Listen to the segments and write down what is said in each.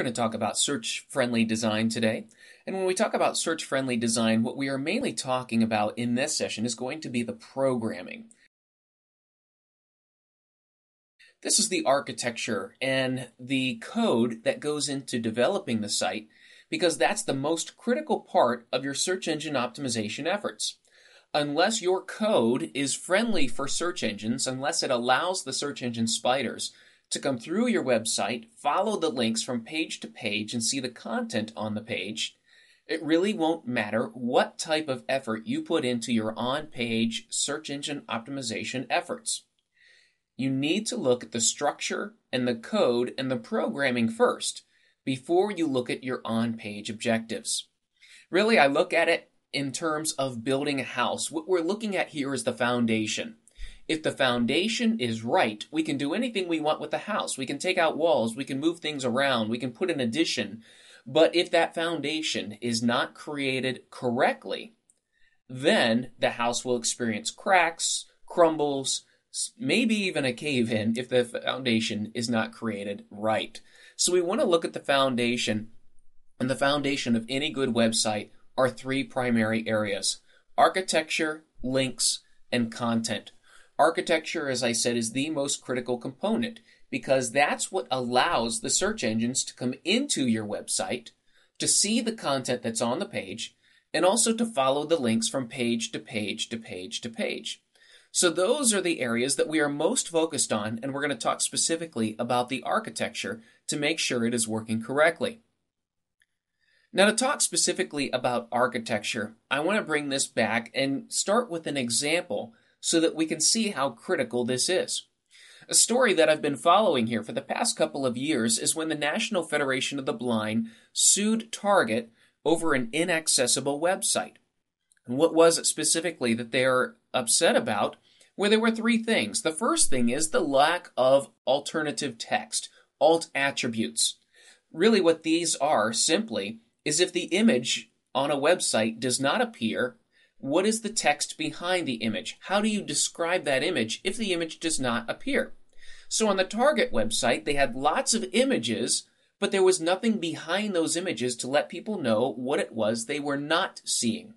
We're going to talk about search friendly design today. And when we talk about search friendly design, what we are mainly talking about in this session is going to be the programming. This is the architecture and the code that goes into developing the site because that's the most critical part of your search engine optimization efforts. Unless your code is friendly for search engines, unless it allows the search engine spiders to come through your website, follow the links from page to page, and see the content on the page, it really won't matter what type of effort you put into your on page search engine optimization efforts. You need to look at the structure and the code and the programming first before you look at your on page objectives. Really, I look at it in terms of building a house. What we're looking at here is the foundation. If the foundation is right, we can do anything we want with the house. We can take out walls, we can move things around, we can put an addition. But if that foundation is not created correctly, then the house will experience cracks, crumbles, maybe even a cave in if the foundation is not created right. So we want to look at the foundation, and the foundation of any good website are three primary areas architecture, links, and content. Architecture, as I said, is the most critical component because that's what allows the search engines to come into your website, to see the content that's on the page, and also to follow the links from page to page to page to page. So those are the areas that we are most focused on, and we're going to talk specifically about the architecture to make sure it is working correctly. Now, to talk specifically about architecture, I want to bring this back and start with an example so that we can see how critical this is. A story that I've been following here for the past couple of years is when the National Federation of the Blind sued Target over an inaccessible website. And what was it specifically that they're upset about? Where there were three things. The first thing is the lack of alternative text, alt attributes. Really, what these are simply is if the image on a website does not appear what is the text behind the image? How do you describe that image if the image does not appear? So on the Target website, they had lots of images, but there was nothing behind those images to let people know what it was they were not seeing.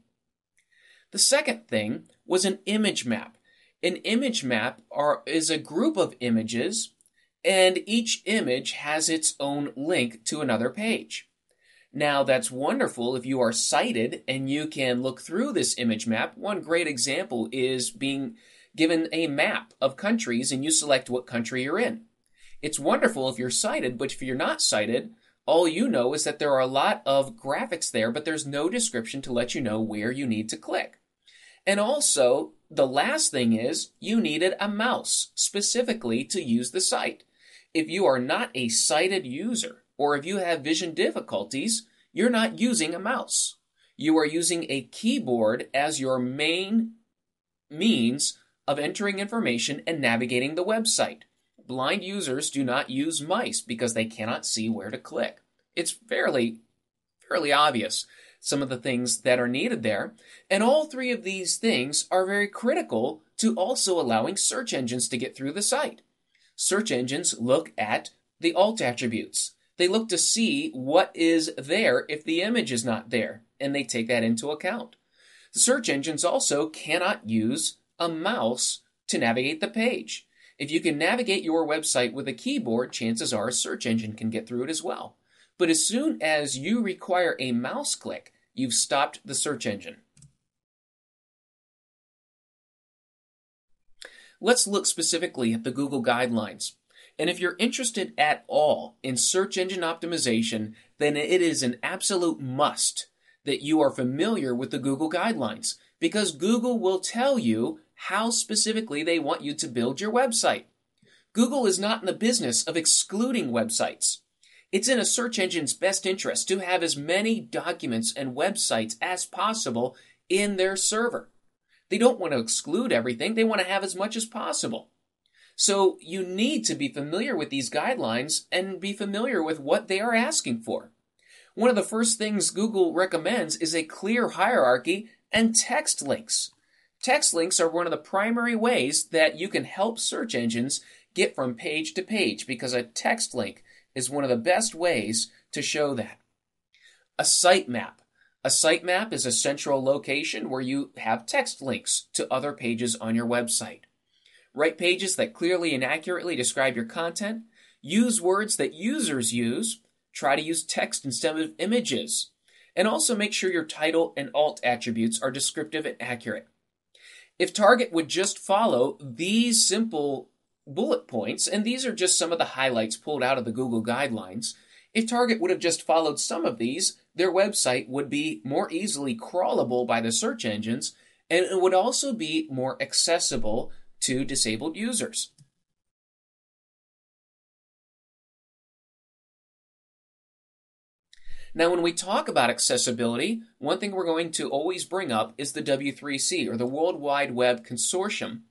The second thing was an image map. An image map are, is a group of images, and each image has its own link to another page. Now, that's wonderful if you are sighted and you can look through this image map. One great example is being given a map of countries and you select what country you're in. It's wonderful if you're sighted, but if you're not sighted, all you know is that there are a lot of graphics there, but there's no description to let you know where you need to click. And also, the last thing is you needed a mouse specifically to use the site. If you are not a sighted user, or if you have vision difficulties, you're not using a mouse. You are using a keyboard as your main means of entering information and navigating the website. Blind users do not use mice because they cannot see where to click. It's fairly fairly obvious some of the things that are needed there, and all three of these things are very critical to also allowing search engines to get through the site. Search engines look at the alt attributes. They look to see what is there if the image is not there, and they take that into account. Search engines also cannot use a mouse to navigate the page. If you can navigate your website with a keyboard, chances are a search engine can get through it as well. But as soon as you require a mouse click, you've stopped the search engine. Let's look specifically at the Google guidelines. And if you're interested at all in search engine optimization, then it is an absolute must that you are familiar with the Google guidelines because Google will tell you how specifically they want you to build your website. Google is not in the business of excluding websites. It's in a search engine's best interest to have as many documents and websites as possible in their server. They don't want to exclude everything, they want to have as much as possible. So you need to be familiar with these guidelines and be familiar with what they are asking for. One of the first things Google recommends is a clear hierarchy and text links. Text links are one of the primary ways that you can help search engines get from page to page because a text link is one of the best ways to show that. A sitemap. A sitemap is a central location where you have text links to other pages on your website. Write pages that clearly and accurately describe your content. Use words that users use. Try to use text instead of images. And also make sure your title and alt attributes are descriptive and accurate. If Target would just follow these simple bullet points, and these are just some of the highlights pulled out of the Google guidelines, if Target would have just followed some of these, their website would be more easily crawlable by the search engines, and it would also be more accessible to disabled users. Now, when we talk about accessibility, one thing we're going to always bring up is the W3C, or the World Wide Web Consortium,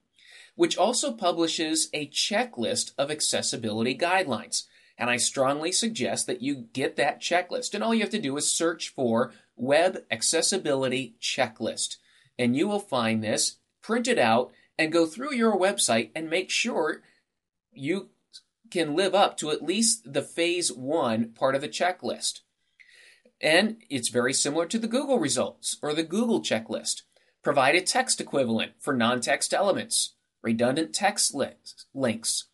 which also publishes a checklist of accessibility guidelines. And I strongly suggest that you get that checklist. And all you have to do is search for Web Accessibility Checklist. And you will find this printed out and go through your website and make sure you can live up to at least the phase one part of the checklist. And it's very similar to the Google results or the Google checklist. Provide a text equivalent for non text elements, redundant text links.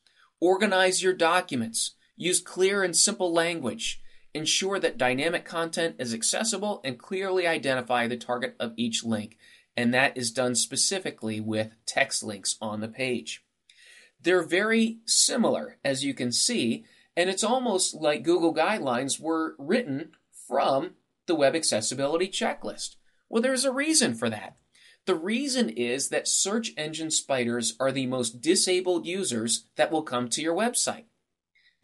Organize your documents. Use clear and simple language. Ensure that dynamic content is accessible and clearly identify the target of each link. And that is done specifically with text links on the page. They're very similar, as you can see, and it's almost like Google guidelines were written from the Web Accessibility Checklist. Well, there's a reason for that. The reason is that search engine spiders are the most disabled users that will come to your website.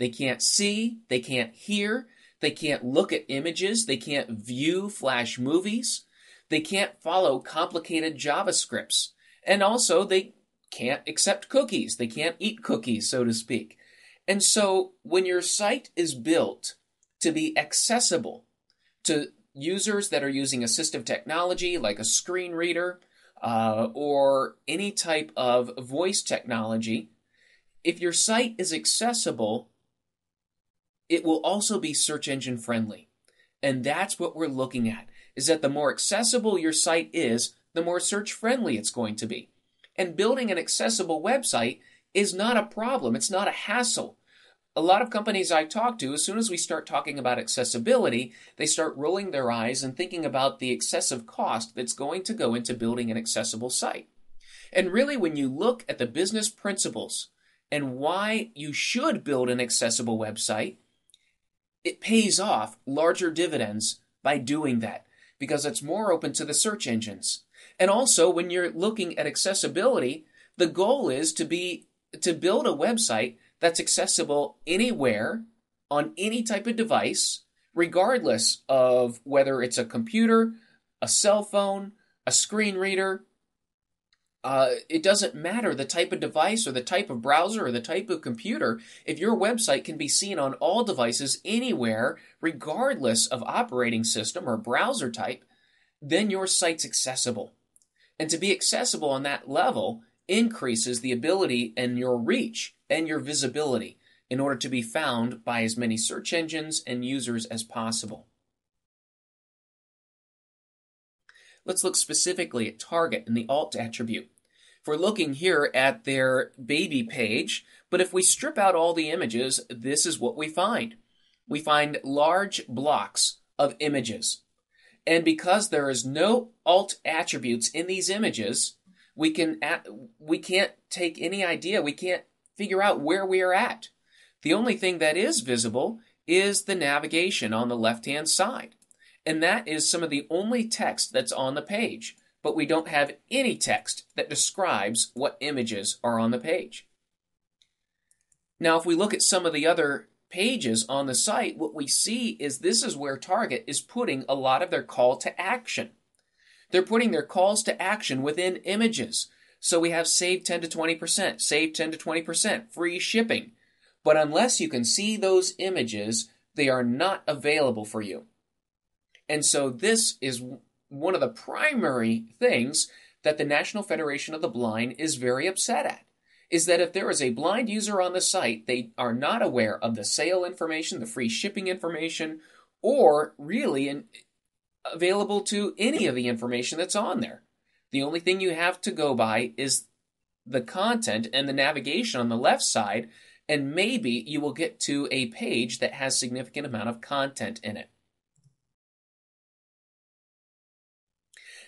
They can't see, they can't hear, they can't look at images, they can't view flash movies, they can't follow complicated JavaScripts, and also they can't accept cookies. They can't eat cookies, so to speak. And so when your site is built to be accessible to users that are using assistive technology like a screen reader uh, or any type of voice technology, if your site is accessible, it will also be search engine friendly. And that's what we're looking at is that the more accessible your site is, the more search friendly it's going to be. And building an accessible website is not a problem. It's not a hassle. A lot of companies I talk to, as soon as we start talking about accessibility, they start rolling their eyes and thinking about the excessive cost that's going to go into building an accessible site. And really, when you look at the business principles and why you should build an accessible website, it pays off larger dividends by doing that because it's more open to the search engines. And also, when you're looking at accessibility, the goal is to be to build a website that's accessible anywhere on any type of device, regardless of whether it's a computer, a cell phone, a screen reader, uh, it doesn't matter the type of device or the type of browser or the type of computer. If your website can be seen on all devices anywhere, regardless of operating system or browser type, then your site's accessible. And to be accessible on that level increases the ability and your reach and your visibility in order to be found by as many search engines and users as possible. Let's look specifically at target and the alt attribute. We're looking here at their baby page, but if we strip out all the images, this is what we find. We find large blocks of images. And because there is no alt attributes in these images, we can we can't take any idea, we can't figure out where we are at. The only thing that is visible is the navigation on the left-hand side. And that is some of the only text that's on the page but we don't have any text that describes what images are on the page. Now, if we look at some of the other pages on the site, what we see is this is where Target is putting a lot of their call to action. They're putting their calls to action within images. So we have save 10 to 20%, save 10 to 20%, free shipping. But unless you can see those images, they are not available for you. And so this is one of the primary things that the National Federation of the Blind is very upset at is that if there is a blind user on the site, they are not aware of the sale information, the free shipping information, or really in, available to any of the information that's on there. The only thing you have to go by is the content and the navigation on the left side, and maybe you will get to a page that has significant amount of content in it.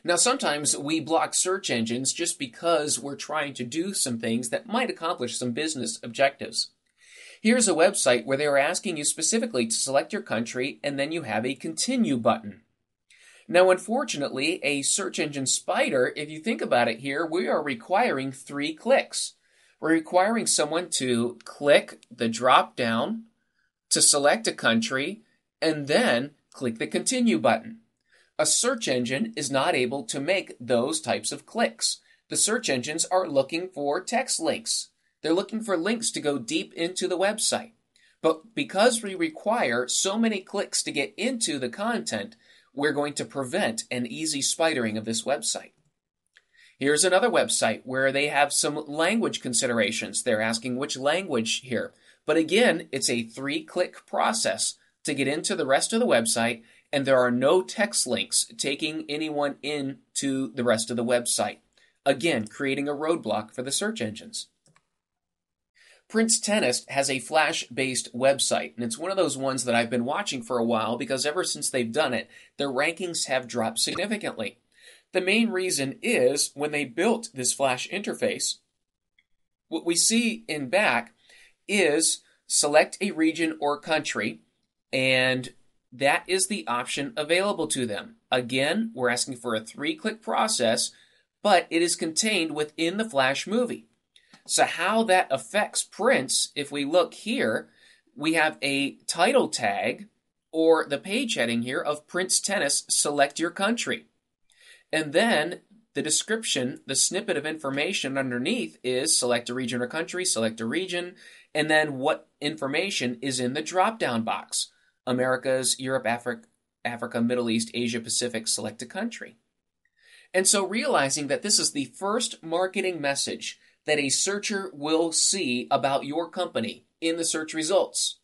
Now, sometimes we block search engines just because we're trying to do some things that might accomplish some business objectives. Here's a website where they are asking you specifically to select your country and then you have a continue button. Now, unfortunately, a search engine spider, if you think about it here, we are requiring three clicks. We're requiring someone to click the drop down to select a country and then click the continue button. A search engine is not able to make those types of clicks. The search engines are looking for text links. They're looking for links to go deep into the website. But because we require so many clicks to get into the content, we're going to prevent an easy spidering of this website. Here's another website where they have some language considerations. They're asking which language here. But again, it's a three click process to get into the rest of the website, and there are no text links taking anyone in to the rest of the website. Again, creating a roadblock for the search engines. Prince Tennis has a Flash based website, and it's one of those ones that I've been watching for a while because ever since they've done it, their rankings have dropped significantly. The main reason is when they built this Flash interface, what we see in back is select a region or country, and that is the option available to them. Again, we're asking for a three click process, but it is contained within the Flash movie. So, how that affects Prince, if we look here, we have a title tag or the page heading here of Prince Tennis, select your country. And then the description, the snippet of information underneath is select a region or country, select a region, and then what information is in the drop down box Americas, Europe, Africa, Africa, Middle East, Asia Pacific, select a country. And so realizing that this is the first marketing message that a searcher will see about your company in the search results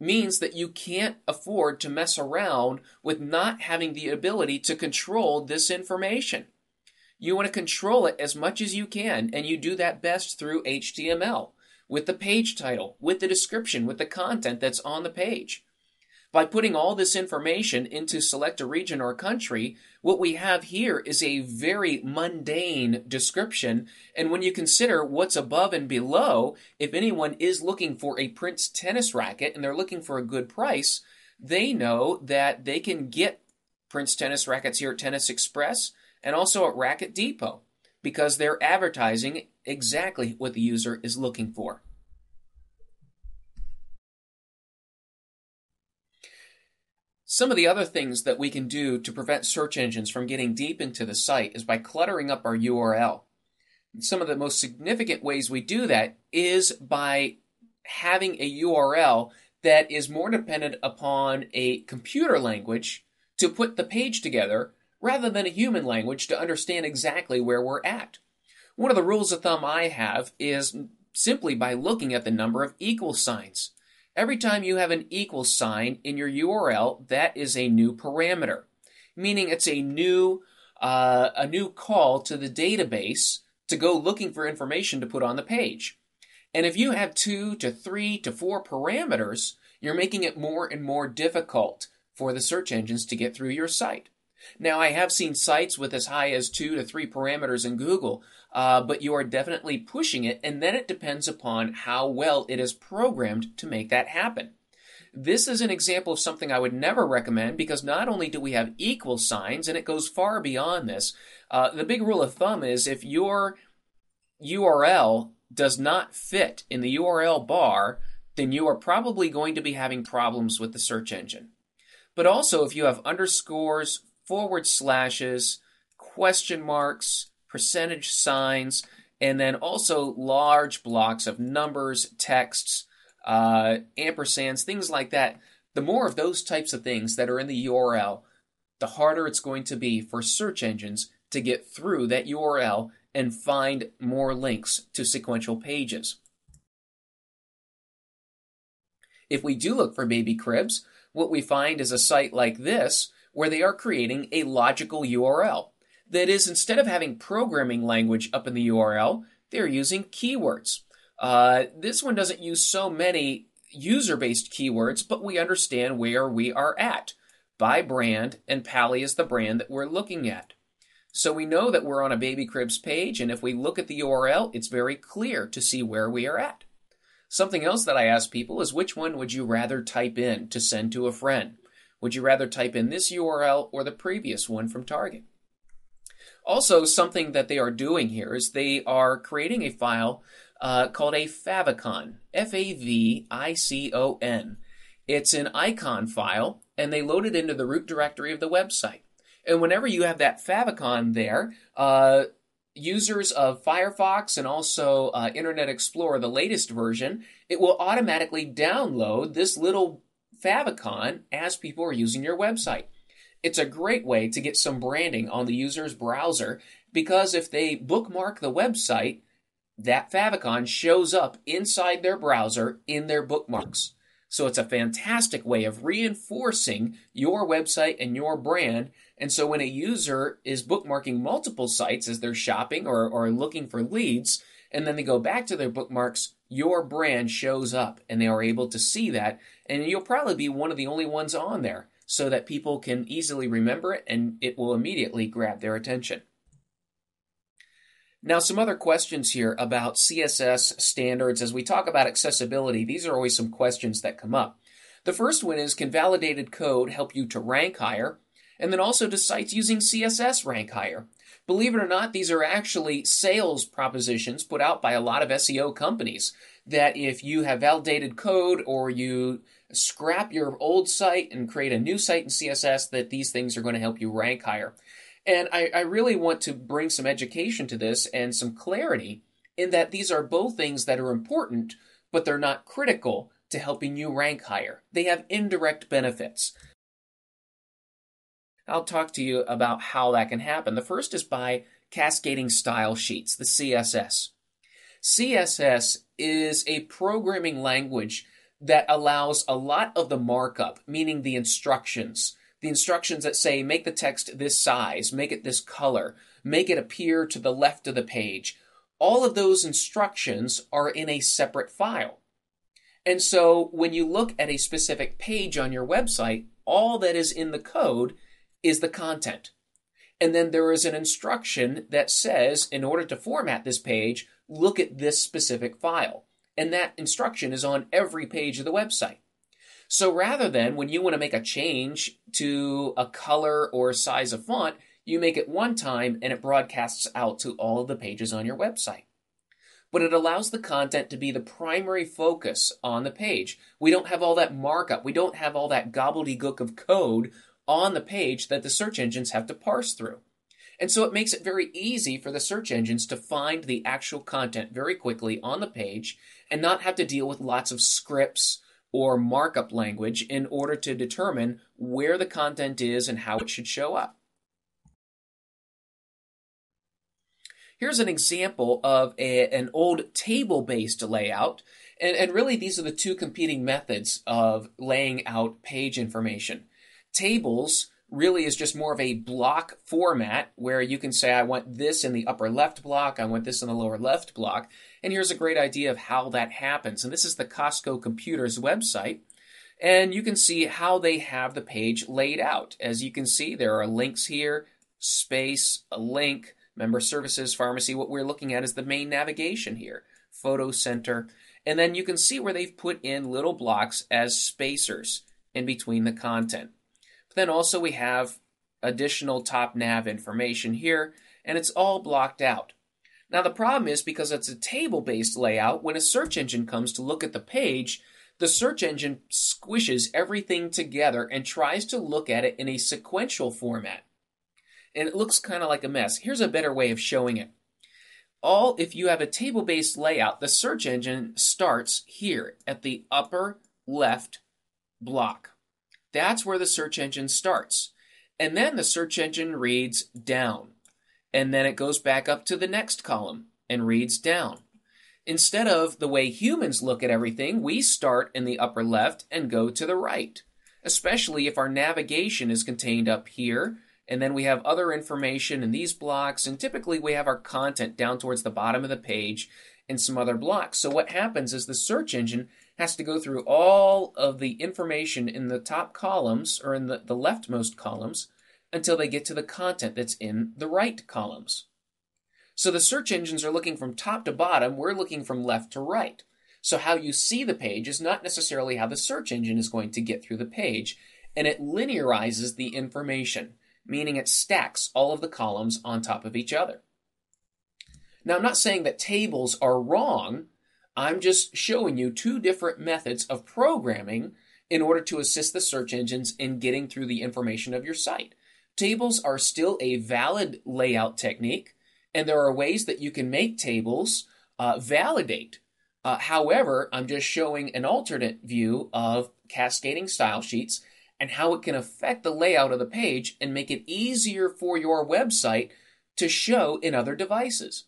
means that you can't afford to mess around with not having the ability to control this information. You want to control it as much as you can, and you do that best through HTML with the page title, with the description, with the content that's on the page. By putting all this information into select a region or country, what we have here is a very mundane description. And when you consider what's above and below, if anyone is looking for a Prince tennis racket and they're looking for a good price, they know that they can get Prince tennis rackets here at Tennis Express and also at Racket Depot because they're advertising exactly what the user is looking for. Some of the other things that we can do to prevent search engines from getting deep into the site is by cluttering up our URL. And some of the most significant ways we do that is by having a URL that is more dependent upon a computer language to put the page together rather than a human language to understand exactly where we're at. One of the rules of thumb I have is simply by looking at the number of equal signs. Every time you have an equal sign in your URL, that is a new parameter, meaning it's a new uh, a new call to the database to go looking for information to put on the page. And if you have two to three to four parameters, you're making it more and more difficult for the search engines to get through your site. Now, I have seen sites with as high as two to three parameters in Google, uh, but you are definitely pushing it, and then it depends upon how well it is programmed to make that happen. This is an example of something I would never recommend because not only do we have equal signs, and it goes far beyond this, uh, the big rule of thumb is if your URL does not fit in the URL bar, then you are probably going to be having problems with the search engine. But also, if you have underscores, forward slashes, question marks, percentage signs, and then also large blocks of numbers, texts, uh, ampersands, things like that. The more of those types of things that are in the URL, the harder it's going to be for search engines to get through that URL and find more links to sequential pages. If we do look for baby cribs, what we find is a site like this where they are creating a logical URL. That is, instead of having programming language up in the URL, they're using keywords. Uh, this one doesn't use so many user based keywords, but we understand where we are at. By brand, and Pali is the brand that we're looking at. So we know that we're on a Baby Cribs page, and if we look at the URL, it's very clear to see where we are at. Something else that I ask people is which one would you rather type in to send to a friend? Would you rather type in this URL or the previous one from Target? Also, something that they are doing here is they are creating a file uh, called a favicon, F A V I C O N. It's an icon file, and they load it into the root directory of the website. And whenever you have that favicon there, uh, users of Firefox and also uh, Internet Explorer, the latest version, it will automatically download this little favicon as people are using your website. It's a great way to get some branding on the user's browser because if they bookmark the website, that favicon shows up inside their browser in their bookmarks. So it's a fantastic way of reinforcing your website and your brand. And so when a user is bookmarking multiple sites as they're shopping or, or looking for leads, and then they go back to their bookmarks, your brand shows up and they are able to see that. And you'll probably be one of the only ones on there so that people can easily remember it and it will immediately grab their attention. Now, some other questions here about CSS standards. As we talk about accessibility, these are always some questions that come up. The first one is Can validated code help you to rank higher? And then also, do sites using CSS rank higher? Believe it or not, these are actually sales propositions put out by a lot of SEO companies that if you have validated code or you scrap your old site and create a new site in CSS, that these things are going to help you rank higher. And I, I really want to bring some education to this and some clarity in that these are both things that are important, but they're not critical to helping you rank higher. They have indirect benefits. I'll talk to you about how that can happen. The first is by cascading style sheets, the CSS. CSS is a programming language that allows a lot of the markup, meaning the instructions, the instructions that say make the text this size, make it this color, make it appear to the left of the page. All of those instructions are in a separate file. And so when you look at a specific page on your website, all that is in the code is the content. And then there is an instruction that says, in order to format this page, look at this specific file. And that instruction is on every page of the website. So rather than when you want to make a change to a color or size of font, you make it one time and it broadcasts out to all of the pages on your website. But it allows the content to be the primary focus on the page. We don't have all that markup. We don't have all that gobbledygook of code on the page that the search engines have to parse through. And so it makes it very easy for the search engines to find the actual content very quickly on the page and not have to deal with lots of scripts or markup language in order to determine where the content is and how it should show up. Here's an example of a, an old table based layout. And, and really, these are the two competing methods of laying out page information. Tables really is just more of a block format where you can say, I want this in the upper left block, I want this in the lower left block. And here's a great idea of how that happens. And this is the Costco Computers website. And you can see how they have the page laid out. As you can see, there are links here, space, a link, member services, pharmacy. What we're looking at is the main navigation here, photo center. And then you can see where they've put in little blocks as spacers in between the content. Then also we have additional top nav information here, and it's all blocked out. Now, the problem is because it's a table based layout, when a search engine comes to look at the page, the search engine squishes everything together and tries to look at it in a sequential format. And it looks kind of like a mess. Here's a better way of showing it. All if you have a table based layout, the search engine starts here at the upper left block. That's where the search engine starts. And then the search engine reads down and then it goes back up to the next column and reads down. Instead of the way humans look at everything, we start in the upper left and go to the right. especially if our navigation is contained up here, and then we have other information in these blocks, and typically we have our content down towards the bottom of the page in some other blocks. So what happens is the search engine has to go through all of the information in the top columns or in the, the leftmost columns until they get to the content that's in the right columns. So the search engines are looking from top to bottom, we're looking from left to right. So how you see the page is not necessarily how the search engine is going to get through the page, and it linearizes the information, meaning it stacks all of the columns on top of each other. Now, I'm not saying that tables are wrong. I'm just showing you two different methods of programming in order to assist the search engines in getting through the information of your site. Tables are still a valid layout technique, and there are ways that you can make tables uh, validate. Uh, however, I'm just showing an alternate view of cascading style sheets and how it can affect the layout of the page and make it easier for your website to show in other devices.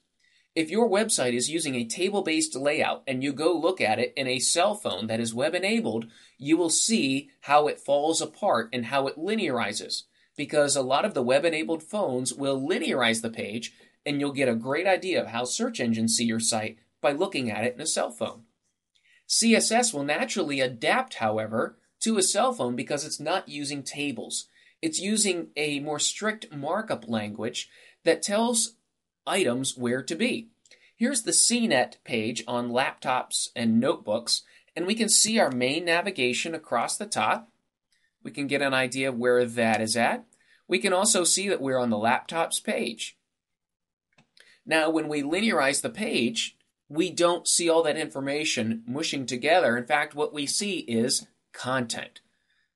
If your website is using a table based layout and you go look at it in a cell phone that is web enabled, you will see how it falls apart and how it linearizes. Because a lot of the web enabled phones will linearize the page and you'll get a great idea of how search engines see your site by looking at it in a cell phone. CSS will naturally adapt, however, to a cell phone because it's not using tables. It's using a more strict markup language that tells items where to be. Here's the CNET page on laptops and notebooks, and we can see our main navigation across the top. We can get an idea of where that is at. We can also see that we're on the laptops page. Now, when we linearize the page, we don't see all that information mushing together. In fact, what we see is content.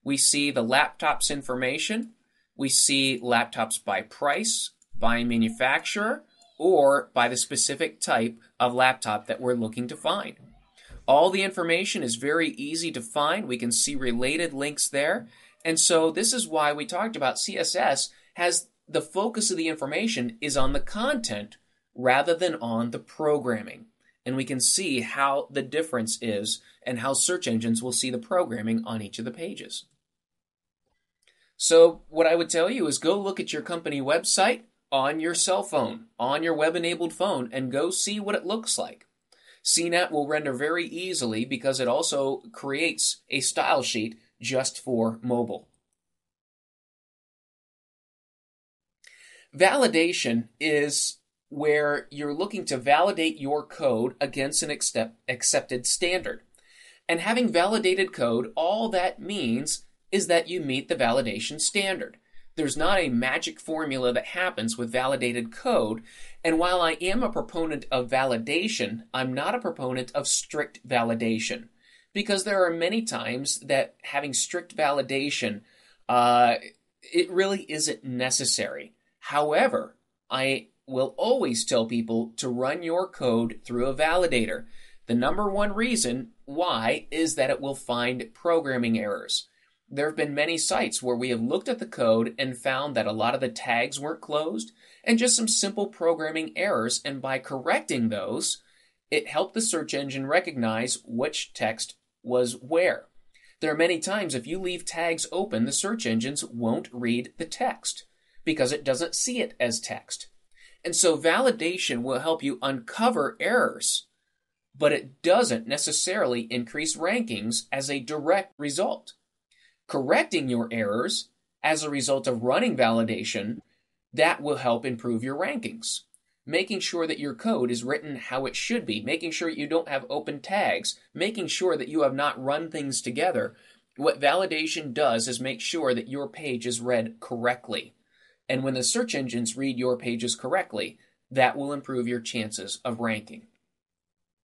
We see the laptops information. We see laptops by price, by manufacturer, or by the specific type of laptop that we're looking to find. All the information is very easy to find. We can see related links there. And so this is why we talked about CSS has the focus of the information is on the content rather than on the programming. And we can see how the difference is and how search engines will see the programming on each of the pages. So what I would tell you is go look at your company website, on your cell phone, on your web enabled phone, and go see what it looks like. CNET will render very easily because it also creates a style sheet just for mobile. Validation is where you're looking to validate your code against an accept, accepted standard. And having validated code, all that means is that you meet the validation standard. There's not a magic formula that happens with validated code. And while I am a proponent of validation, I'm not a proponent of strict validation. Because there are many times that having strict validation, uh, it really isn't necessary. However, I will always tell people to run your code through a validator. The number one reason why is that it will find programming errors there have been many sites where we have looked at the code and found that a lot of the tags weren't closed and just some simple programming errors. And by correcting those, it helped the search engine recognize which text was where. There are many times if you leave tags open, the search engines won't read the text because it doesn't see it as text. And so validation will help you uncover errors, but it doesn't necessarily increase rankings as a direct result correcting your errors as a result of running validation, that will help improve your rankings. Making sure that your code is written how it should be, making sure you don't have open tags, making sure that you have not run things together. What validation does is make sure that your page is read correctly. And when the search engines read your pages correctly, that will improve your chances of ranking.